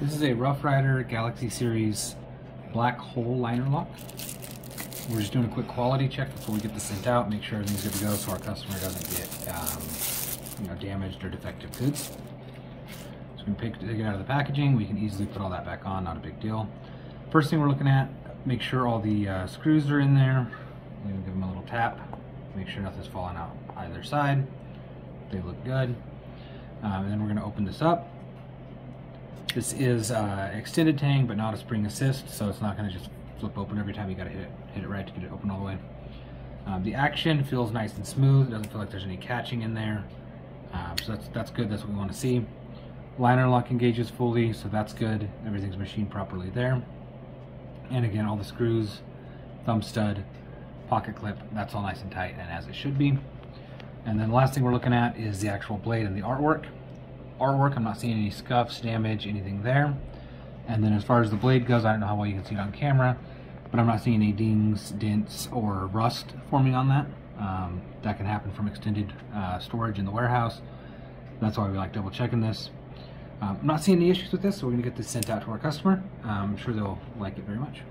This is a Rough Rider Galaxy Series black hole liner lock. We're just doing a quick quality check before we get this sent out, make sure everything's good to go so our customer doesn't get um, you know, damaged or defective goods. So we can pick, take it out of the packaging, we can easily put all that back on, not a big deal. First thing we're looking at, make sure all the uh, screws are in there. We're gonna give them a little tap, make sure nothing's falling out either side. They look good. Um, and then we're gonna open this up. This is uh, extended tang, but not a spring assist, so it's not gonna just flip open every time. You gotta hit it, hit it right to get it open all the way. Um, the action feels nice and smooth. It doesn't feel like there's any catching in there. Um, so that's, that's good, that's what we wanna see. Liner lock engages fully, so that's good. Everything's machined properly there. And again, all the screws, thumb stud, pocket clip, that's all nice and tight and as it should be. And then the last thing we're looking at is the actual blade and the artwork. Artwork, I'm not seeing any scuffs, damage, anything there. And then as far as the blade goes, I don't know how well you can see it on camera, but I'm not seeing any dings, dents, or rust forming on that. Um, that can happen from extended uh, storage in the warehouse. That's why we like double checking this. Um, I'm not seeing any issues with this, so we're gonna get this sent out to our customer. I'm sure they'll like it very much.